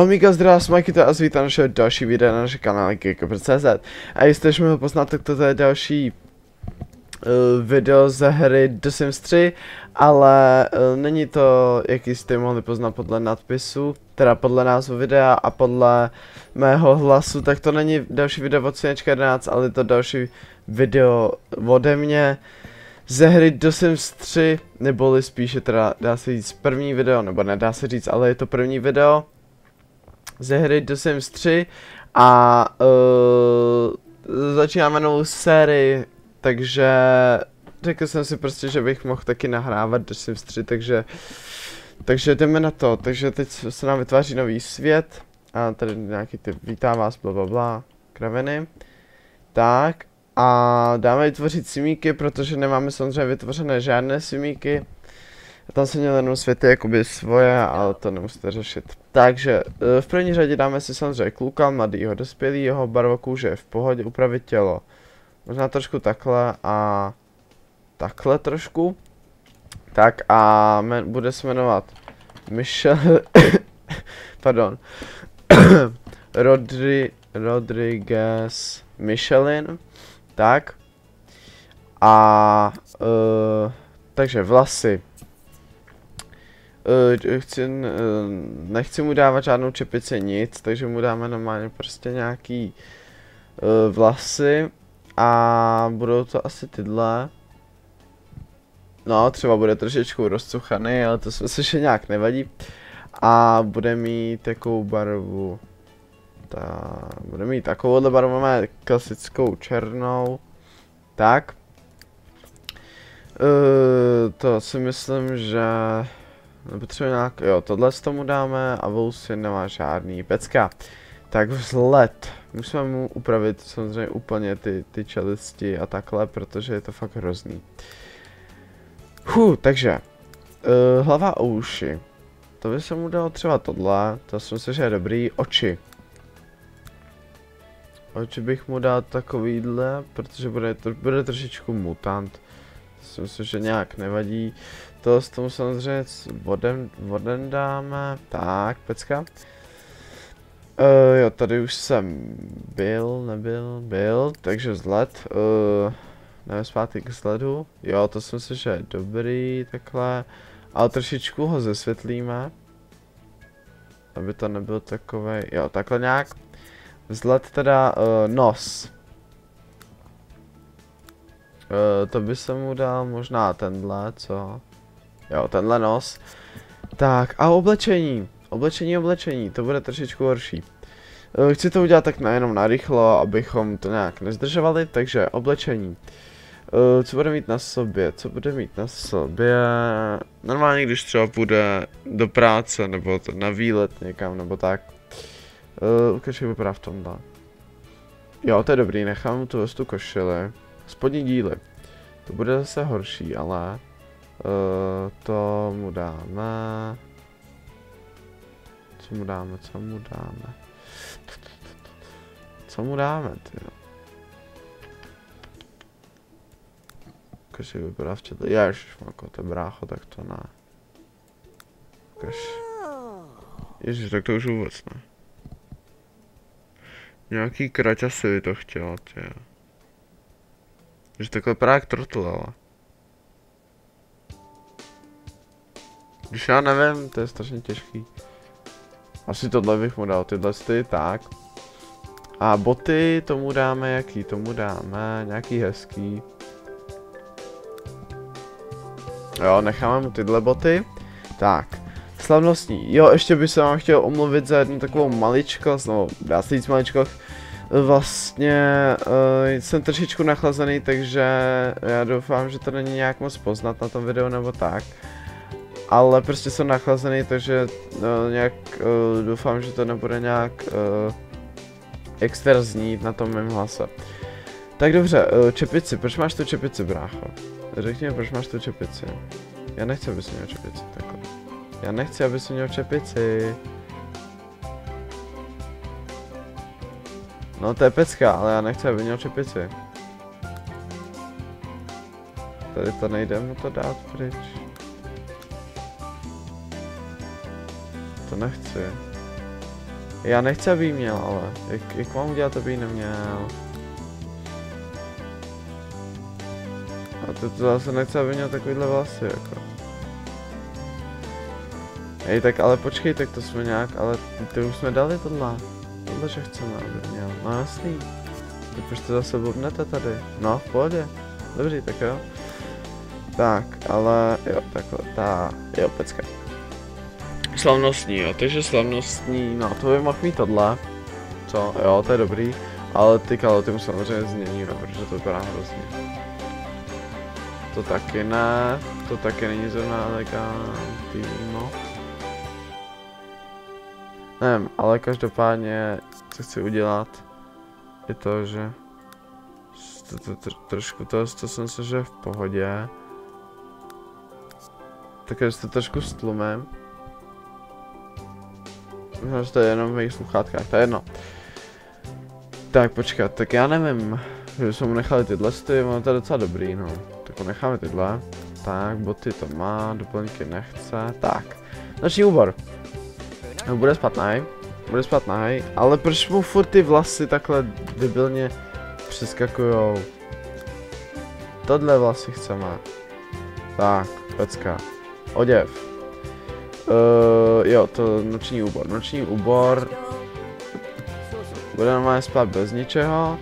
Holmíka zdravá Smajkyta a zvítám našeho další videa na naše kanále GKPR.cz A jestli mi ho poznat, tak toto je další uh, video ze hry The Sims 3 Ale uh, není to, jaký jste mohli poznat podle nadpisu Teda podle názvu videa a podle mého hlasu Tak to není další video od Svěnečka 11, ale je to další video ode mě ze hry The Sims 3, neboli spíše teda dá se říct první video, nebo nedá se říct, ale je to první video ze hry The Sims 3 a uh, začínáme novou sérii, takže řekl jsem si prostě, že bych mohl taky nahrávat The Sims 3, takže takže jdeme na to, takže teď se nám vytváří nový svět a tady nějaký ty vítá vás, bla bla bla, kraveny. Tak a dáme vytvořit simíky, protože nemáme samozřejmě vytvořené žádné simíky. Tam jsem měl jenom světy jakoby svoje, ale to nemusíte řešit. Takže e, v první řadě dáme si samozřejmě kluka, mladýho, dospělýho, barva kůže je v pohodě, upravit tělo. Možná trošku takhle a takhle trošku. Tak a men, bude se jmenovat Michel... Pardon. Rodri... Rodriguez Michelin. Tak. A... Uh, takže vlasy. Uh, chci, uh, nechci mu dávat žádnou čepici nic, takže mu dáme normálně prostě nějaký uh, vlasy a budou to asi tyhle. No, třeba bude trošičku rozcuchaný, ale to si že nějak nevadí. A bude mít takovou barvu. Ta, bude mít takovouhle barvu, máme klasickou černou. Tak. Uh, to si myslím, že Nepotřebuje nějak, jo, tohle z tomu dáme a vousy nemá žádný pecka. Tak vzhled. Musíme mu upravit samozřejmě úplně ty, ty čelisti a takhle, protože je to fakt hrozný. Hu, takže. Uh, hlava a uši. To by se mu dalo třeba tohle, to si myslím, že je dobrý. Oči. Oči bych mu dal takovýhle, protože bude, bude trošičku mutant. To si myslím, že nějak nevadí. To s tomu samozřejmě vodem, vodem dáme. Tak, pecka. Uh, jo, tady už jsem byl, nebyl, byl, takže vzhled. Uh, jdeme zpátky k vzhledu. Jo, to si myslím, že je dobrý, takhle. Ale trošičku ho zesvětlíme. Aby to nebyl takový, jo, takhle nějak. Vzhled teda uh, nos. Uh, to by se mu dal možná tenhle, co? Jo, tenhle nos. Tak, a oblečení. Oblečení, oblečení, to bude trošičku horší. Uh, chci to udělat tak nejenom narychlo, abychom to nějak nezdržovali, takže oblečení. Uh, co bude mít na sobě? Co bude mít na sobě? Normálně, když třeba půjde do práce, nebo to na výlet někam, nebo tak. Uh, ukaž, jak vypadá v tomhle. Jo, to je dobrý, nechám tu vestu košili. Spodní díly. To bude zase horší, ale... Uh, to mu dáme... Co mu dáme, co mu dáme? Co mu dáme, ty Ukaž, jak vypadá v četli. Ježišmako, to brácho, tak to ne. Ukaž. Ježiš, tak to už vůbec ne. Nějaký kraťasy by to chtělo, tě. Že takhle právě jak Když já nevím, to je strašně těžký. Asi tohle bych mu dal, tyhle ty, tak. A boty, tomu dáme jaký? Tomu dáme nějaký hezký. Jo, necháme mu tyhle boty. Tak, slavnostní. Jo, ještě bych se vám chtěl omluvit za jednu takovou maličkost, no dá se říct maličkost. Vlastně uh, jsem trošičku nachlazený, takže já doufám, že to není nějak moc poznat na tom videu nebo tak. Ale prostě jsem nachlazený, takže uh, nějak uh, doufám, že to nebude nějak uh, extra znít na tom mém hlase. Tak dobře, uh, čepici, proč máš tu čepici, brácho? Řekni mi, proč máš tu čepici. Já nechci, abys měl čepici, takhle. Já nechci, abys měl čepici. No to je pecka, ale já nechci, aby měl čepici. Tady to nejde mu to dát pryč. To nechci. Já nechci, aby jí měl, ale jak, jak mám udělat, aby jí neměl? A to, to zase nechci, aby měl takovýhle vlasy, jako. Hej, tak ale počkej, tak to jsme nějak, ale ty, ty už jsme dali tohle. Tohle, že chceme, aby měl. No jasný. Tak proč to zase blbnete tady? No, v pohodě. Dobrý, tak jo. Tak, ale jo, takhle, ta, jo, pecka. Slavnostní, jo, takže slavnostní, no to by mohl mít tohle. Co, jo, to je dobrý. Ale ty kaloty mu samozřejmě změníme, protože to vypadá hrozně. To taky ne, to taky není zrovna elegantní, no. Nevím, ale každopádně, co chci udělat, je to, že to, to, to, trošku to, to jsem se, že v pohodě. Takže to trošku stlumem. Možná, že to je jenom v mých sluchátkách, to je jedno. Tak počkat, tak já nevím, že jsme mu nechali tyhle sty, ono to je docela dobrý, no. Tak ho necháme tyhle. Tak, boty to má, doplňky nechce, tak. Noční úbor. No, bude nahej. Bude nahej, ale proč mu furt ty vlasy takhle debilně přeskakujou? Tohle vlasy chceme. Tak, pecka. Oděv. Uh, jo, to noční úbor. Noční úbor. Bude normálně spát bez ničeho,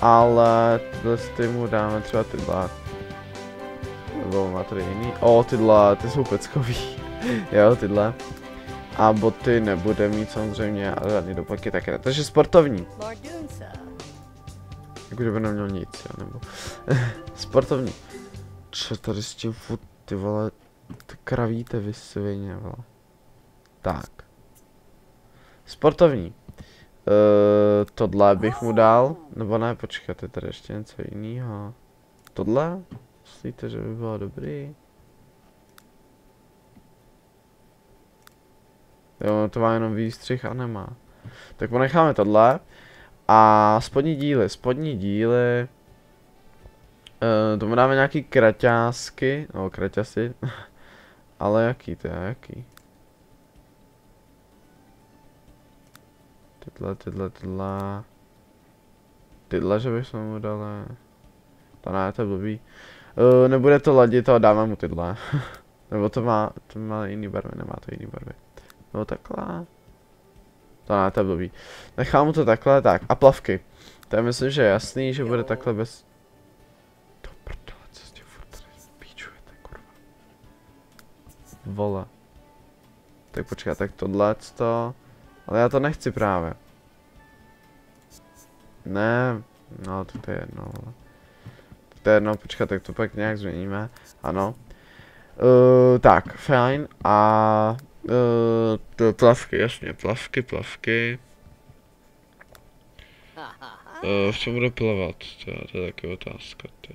ale ty mu dáme třeba tyhle. Nebo má tady jiný. O, tyhle, ty jsou peckový. jo, tyhle. A boty nebude mít samozřejmě a žádný doplňky taky ne. Takže sportovní. Jakože by neměl nic, jo, nebo... sportovní. Co tady s tím furt, ty vole, kravíte vy svině, vole. Tak. Sportovní. Uh, tohle bych mu dal, nebo ne, počkejte, tady ještě něco jiného. Tohle? Myslíte, že by bylo dobrý? Jo, to má jenom výstřih a nemá. Tak ponecháme tohle. A spodní díly, spodní díly. Uh, tomu dáme nějaký kraťásky, no kraťasy. Ale jaký to je, jaký? Tyhle, tyhle, tyhle. Tyhle, že bych mu dal, To ne, to je blbý. Uh, nebude to ladit, ale dáme mu tyhle. Nebo to má, to má jiný barvy, nemá to jiný barvy. No takhle. To ne, to je blbý. Nechám mu to takhle, tak. A plavky. To je myslím, že je jasný, že bude takhle bez... Vole. Tak počkej, tak tohle to... Ale já to nechci právě. Ne, no to je jedno, vole. To je jedno, počkej, tak to pak nějak změníme. Ano. Uh, tak, fajn. A Uh, to plavky, jasně, plavky, plavky. Uh, v čem bude plavat? To, to je taky otázka, to.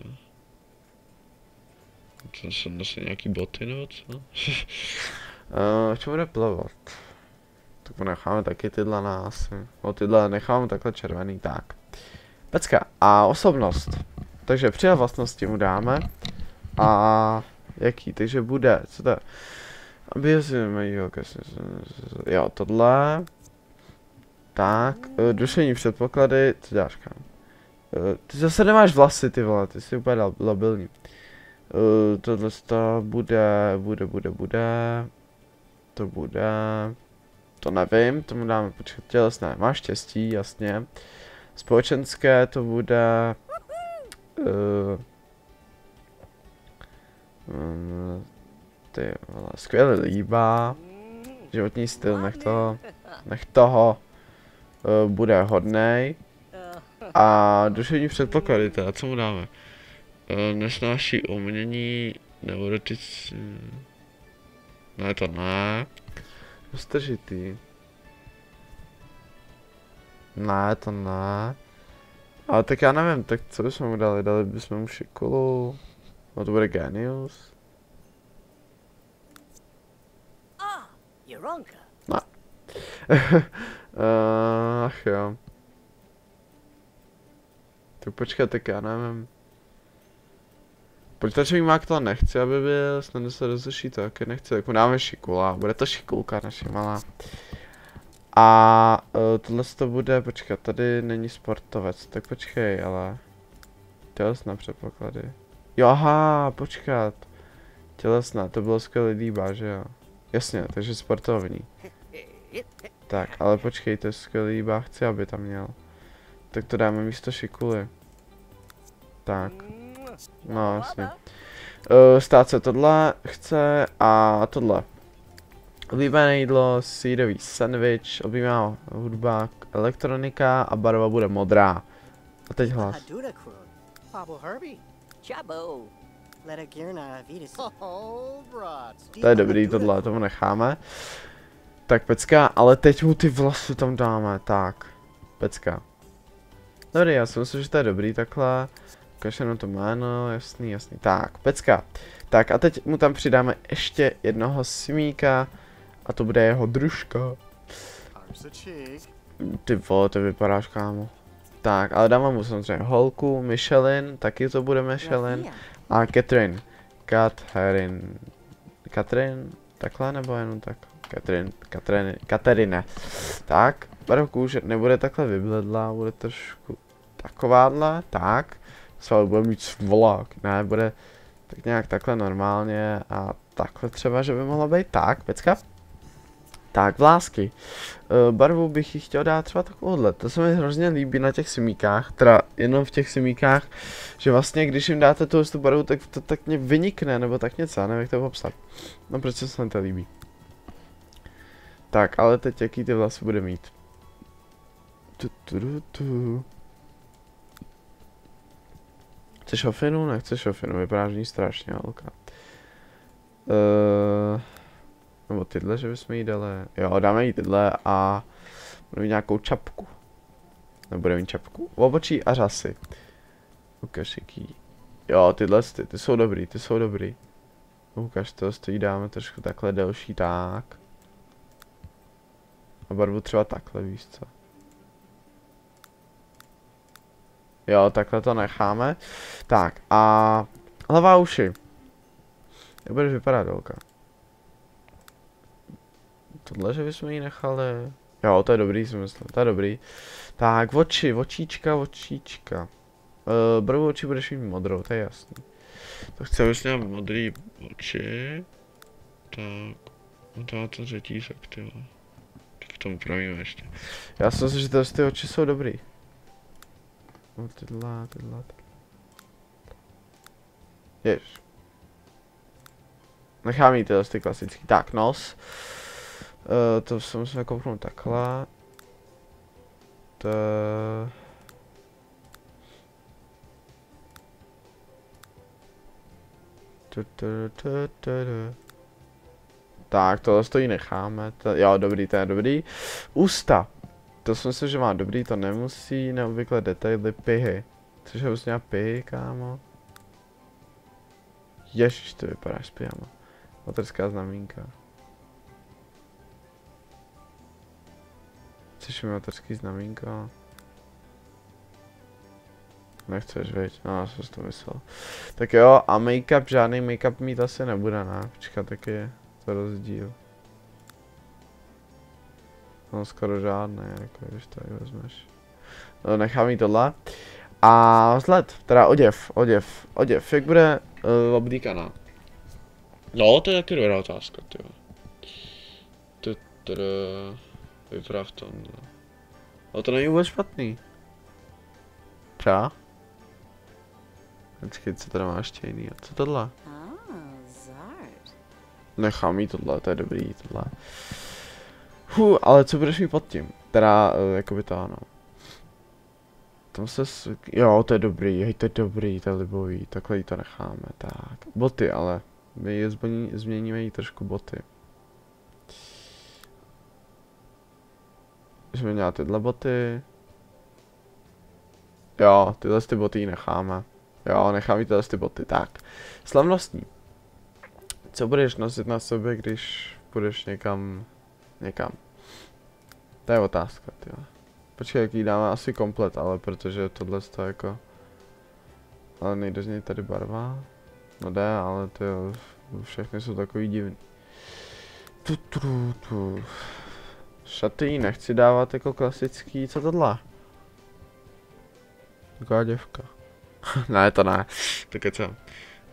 To jsou nose nějaký boty nebo co? uh, v čem bude plavat? Tak necháme taky tyhle nás. No tyhle necháme takhle červený, tak. Pecka, a osobnost. Takže přijel vlastnosti mu dáme. A jaký, takže bude, co to je? Objevíme jo, jo, tohle. Tak, uh, dušení předpoklady, co děláš kam? Uh, ty zase nemáš vlasy, ty vole, ty jsi úplně labilní. Uh, tohle to bude, bude, bude, bude. To bude. To nevím, tomu dáme počkat tělesné. Máš štěstí, jasně. Společenské to bude. Um, ty vole, skvěle líbá. Životní styl, nech toho, nech toho uh, bude hodnej. A duševní předpoklady, teda, co mu dáme? Uh, nesnáší umění, neurotici... Ne, to ne. Stržitý. Ne, to ne. Ale tak já nevím, tak co bychom mu dali? Dali bychom mu šikolu? No to bude genius. Jeronka. No. uh, ach jo. Tak počkat, tak já nevím. Počítačový mák to nechci, aby byl, snad se rozliší to, jak nechci, tak mu dáme šikula, bude to šikulka naše malá. A uh, tohle to bude, počkat, tady není sportovec, tak počkej, ale... Tělesná předpoklady. Jo, aha, počkat. Tělesná, to bylo skvělý líbá, že jo? Jasně, takže sportovní. Tak, ale počkej, to je skvělý líbá, chci, aby tam měl. Tak to dáme místo šikuly. Tak, no jasně. Uh, stát se tohle chce a tohle. Oblíbené jídlo, sírový sandwich, oblíbená hudba, elektronika a barva bude modrá. A teď hlas. To je dobrý, tohle, tomu necháme. Tak pecka, ale teď mu ty vlasy tam dáme, tak. Pecka. Dobrý, já si myslím, že to je dobrý takhle. Ukažte na to jméno, jasný, jasný. Tak, pecka. Tak a teď mu tam přidáme ještě jednoho smíka. A to bude jeho družka. Ty vole, to vypadáš, kámo. Tak, ale dám mu samozřejmě holku, Michelin, taky to bude Michelin. A Catherine. Catherine. Catherine? Takhle nebo jenom tak? Catherine, Catherine, Katerine. Tak, barva kůže nebude takhle vybledlá, bude trošku takováhle, tak. Sval bude mít svolák, ne, bude tak nějak takhle normálně a takhle třeba, že by mohlo být tak, pecka. Tak, vlásky. Uh, barvu bych ji chtěl dát třeba takovouhle. To se mi hrozně líbí na těch simíkách, teda jenom v těch simíkách, že vlastně když jim dáte tu, tu barvu, tak to tak mě vynikne, nebo tak něco, nevím jak to popsat. No proč se mi to líbí. Tak, ale teď jaký ty vlasy bude mít. Tu, tu, tu, tu. Chceš hofinu? Nechceš hofinu, vypadá, že ní strašně holka. Uh, nebo tyhle, že bychom jí dali. Jo, dáme jí tyhle a budeme mít nějakou čapku. Nebudeme mít čapku. Obočí a řasy. Ukaž jaký. Jo, tyhle ty, ty jsou dobrý, ty jsou dobrý. Ukaž to, to jí dáme trošku takhle delší, tak. A barvu třeba takhle, víš co. Jo, takhle to necháme. Tak a hlava uši. Jak budeš vypadat, dolka? Tohle, že bychom ji nechali. Jo, to je dobrý, si myslím, to je dobrý. Tak, oči, očíčka, očíčka. Uh, brvu oči budeš mít modrou, to je jasný. To chci, abys měl modrý oči. Tak, dá to řetízek, ty Tak tomu pravíme ještě. Já si myslím, že ty oči jsou dobrý. No, tyhle, tyhle, tyhle. Jež. Nechám jít ty klasický. Tak, nos. Uh, to se musíme kouknout takhle. To... Tak, tohle stojí necháme. To, jo, dobrý, to je dobrý. Ústa. To si myslím, že má dobrý, to nemusí. Neobvykle detaily, pihy. Což je vlastně pihy, kámo. Ježiš, to vypadáš pijama. Materská znamínka. Chceš mi mateřský znamínko? Nechceš, veď? No, já jsem si to myslel. Tak jo, a make-up, žádný make-up mít asi nebude, ne? Počkat, tak je to rozdíl. No, skoro žádný, jako když to vezmeš. No, nechám jí tohle. A vzhled, teda oděv, oděv, oděv, jak bude uh, oblíkaná? No, to je taky dobrá otázka, ty. Vypadá v tom. No. Ale to není vůbec špatný. Čá? Počkej, co tady máš ještě jiný? Co tohle? Nechám jí tohle, to je dobrý, tohle. Hu, ale co budeš mít pod tím? Teda, uh, jakoby to ano. Tam se, s... jo, to je dobrý, hej, to je dobrý, to je libový, takhle jí to necháme, tak. Boty, ale my je změní, změníme jí trošku boty. Že měla tyhle boty. Jo, tyhle ty boty necháme. Jo, necháme tyhle ty boty. Tak, slavnostní. Co budeš nosit na sobě, když půjdeš někam, někam? To je otázka, tyhle. Počkej, jaký dáme asi komplet, ale protože tohle to jako... Ale nejde z něj tady barva. No jde, ale ty všechny jsou takový divný. Tu, tu, tu. Šaty nechci dávat jako klasický, co tohle? Taková děvka. ne, to ne, je co.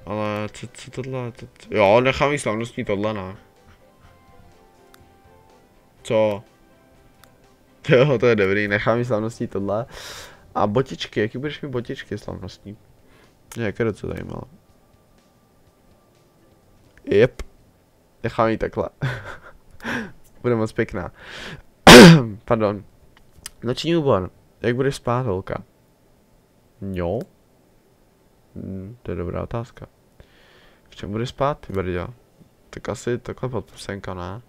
Ale co, co tohle, to, jo, nechám jí slavnostní tohle, ne. Co? Jo, to je dobrý, nechám jí slavnostní tohle. A botičky, jaký budeš mít botičky slavnostní? Jak je docela zajímavé. Jep. Nechám jí takhle. Bude moc pěkná. Pardon. Noční úbor. Jak budeš spát, holka? Jo? Hm, to je dobrá otázka. V čem budeš spát, ty brďo? Tak asi takhle pod psenka, ne?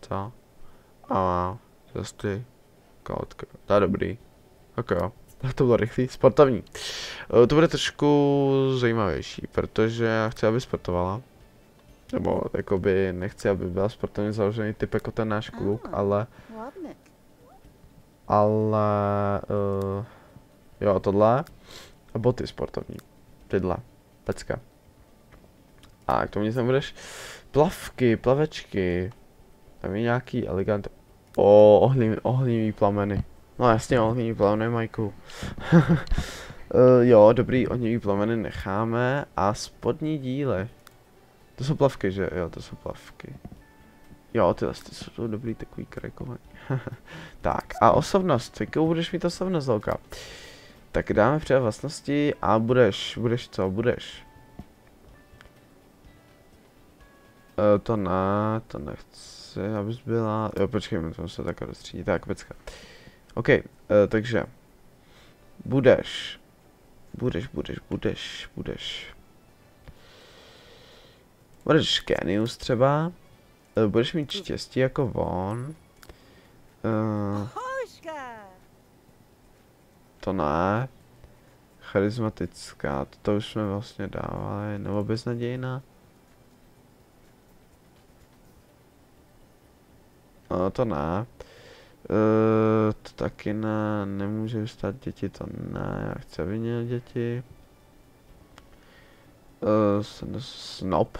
Co? A zase kalotky. To je dobrý. Tak jo. Tak to bylo rychlý, sportovní. Eh, to bude trošku zajímavější, protože já chci, aby sportovala. Nebo jakoby nechci, aby byla sportovně založený typ jako ten náš kluk, Ah. ale, ale, uh, jo tohle. A boty sportovní. Tyhle. Pecka. A k tomu nic nebudeš. Plavky, plavečky. Tam je nějaký elegant. O, ohlivý plameny. No jasně, ohnivý plameny, Majku. uh, jo, dobrý, ohnivý plameny necháme. A spodní díly. To jsou plavky, že? Jo, to jsou plavky. Jo, tyhle ty jsou to dobrý takový krajkovaný. tak, a osobnost. Jakou budeš mít osobnost, Holka? Tak dáme před vlastnosti a budeš, budeš co, budeš? E, to ne, to nechci, abys byla, jo počkej, my to se takhle rozstřídit, tak pecka. OK, e, takže, budeš, budeš, budeš, budeš, budeš. Budeš genius třeba, e, budeš mít štěstí jako on. E, Hoška! To ne. Charismatická, to, to už jsme vlastně dávali, nebo beznadějná. No, to ne. Uh, to taky ne, nemůže vystát děti, to ne, já chci, aby měl děti. Uh, snob.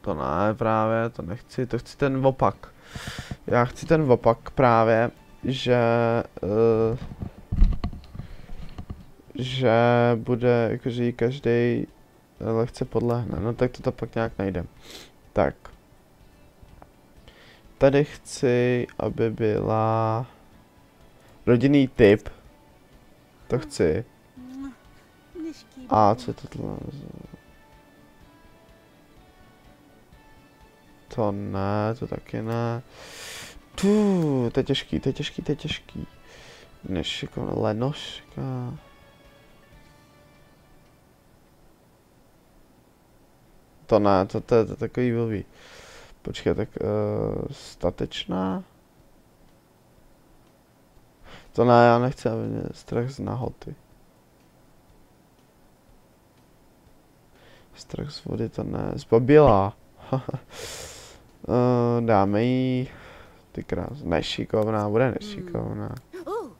To ne právě, to nechci, to chci ten opak. Já chci ten opak právě, že uh, že bude, jakože každý lehce podlehne, no tak to, to pak nějak najde. Tak. Tady chci, aby byla rodinný typ. To chci. Myšky. A co je to tohle? To ne, to taky ne. Tu, to je těžký, to je těžký, to je těžký. Nešikovná lenoška. To ne, to, to, je- to je takový blbý. Počkej, tak uh, statečná? To ne, já nechci, aby mě strach z nahoty. Strach z vody to ne, zbabělá. uh, dáme jí, ty krás, nešikovná, bude nešikovná. Uh.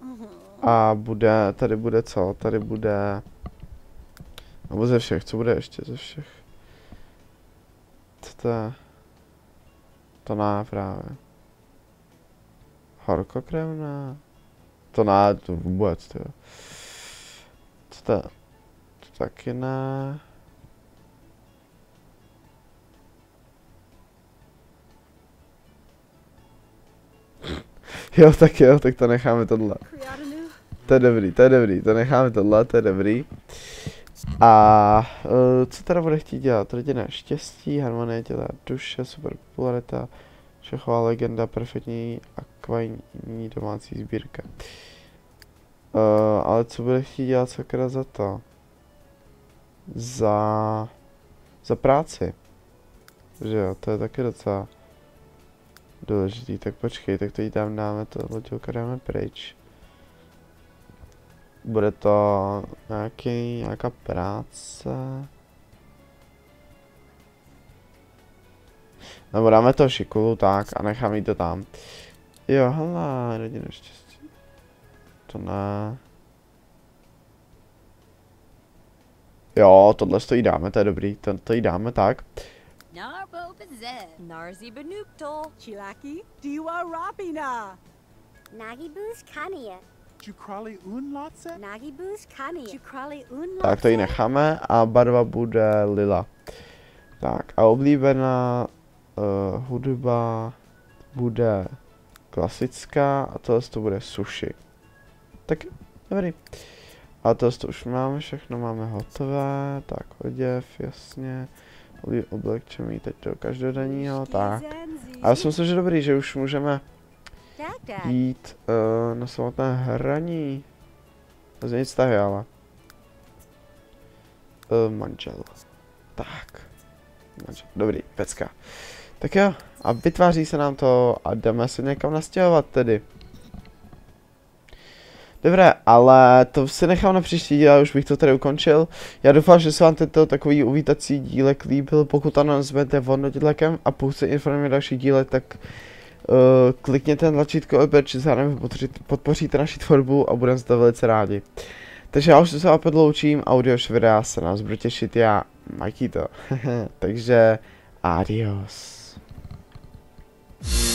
Uh. A bude, tady bude co? Tady bude... Nebo ze všech, co bude ještě ze všech? To je? To ne právě. Horkokrevná? To ne, to vůbec, to Co to je? To taky ne. Jo, tak jo, tak to necháme tohle. To je dobrý, to je dobrý, to necháme tohle, to je dobrý. A uh, co teda bude chtít dělat? Rodinné štěstí, harmonie těla, duše, super popularita, šachová legenda, perfektní akvajní domácí sbírka. Uh, ale co bude chtít dělat sakra za to? Za... Za práci. Že jo, to je taky docela důležitý. Tak počkej, tak to jí tam dáme, to loďovka dáme pryč. Bude to nějaký, nějaká práce. Nebo dáme to šikulu, tak, a necháme jí to tam. Jo, hele, rodina štěstí. To ne. Jo, tohle to jí dáme, to je dobrý, to, to jí dáme, tak. Narbo. Narzi Banuktal. Chilaki, Diwa Rapina. Nagibus Kania. Tak to ji necháme a barva bude lila. Tak a oblíbená uh, hudba bude klasická a tohle to bude sushi. Tak dobrý. A tohle to už máme, všechno máme hotové, tak oděv, jasně. Oblečeme ji teď do každodenního, tak. A já si myslím, že dobrý, že už můžeme. Jít uh, na samotné hraní. Změnit vztahy, ale. Uh, manžel. Tak. Manžel. Dobrý, pecka. Tak jo, a vytváří se nám to a jdeme se někam nastěhovat tedy. Dobré, ale to si nechám na příští díl, už bych to tady ukončil. Já doufám, že se vám tento takový uvítací dílek líbil. Pokud ano, nazvete hodnotit lekem a pokud se informujeme další díle, tak Eh, klikněte na tlačítko odběr či zároveň podpořit, podpoříte naši tvorbu a budeme za to velice rádi. Takže já už se opět loučím, audio videa se nás bude těšit já, Makito. Takže adios. Yeah.